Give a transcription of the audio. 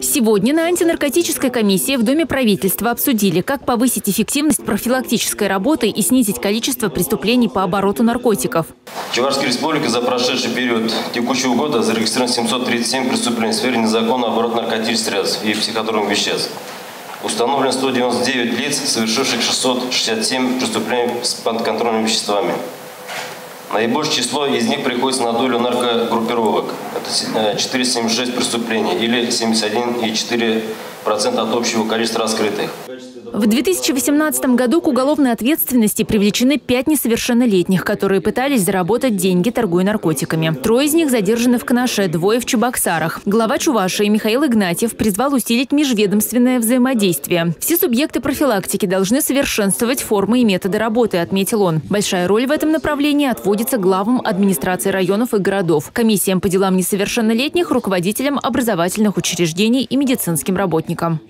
Сегодня на антинаркотической комиссии в Доме правительства обсудили, как повысить эффективность профилактической работы и снизить количество преступлений по обороту наркотиков. В Чувашской республике за прошедший период текущего года зарегистрировано 737 преступлений в сфере незаконного оборота наркотических средств и психотропных веществ. Установлено 199 лиц, совершивших 667 преступлений с подконтрольными веществами. Наибольшее число из них приходится на долю наркогруппировок. Это 476 преступлений или 71,4% от общего количества раскрытых. В 2018 году к уголовной ответственности привлечены пять несовершеннолетних, которые пытались заработать деньги, торгуя наркотиками. Трое из них задержаны в Канаше, двое в Чебоксарах. Глава Чувашии Михаил Игнатьев призвал усилить межведомственное взаимодействие. Все субъекты профилактики должны совершенствовать формы и методы работы, отметил он. Большая роль в этом направлении отводится главам администрации районов и городов, комиссиям по делам несовершеннолетних, руководителям образовательных учреждений и медицинским работникам.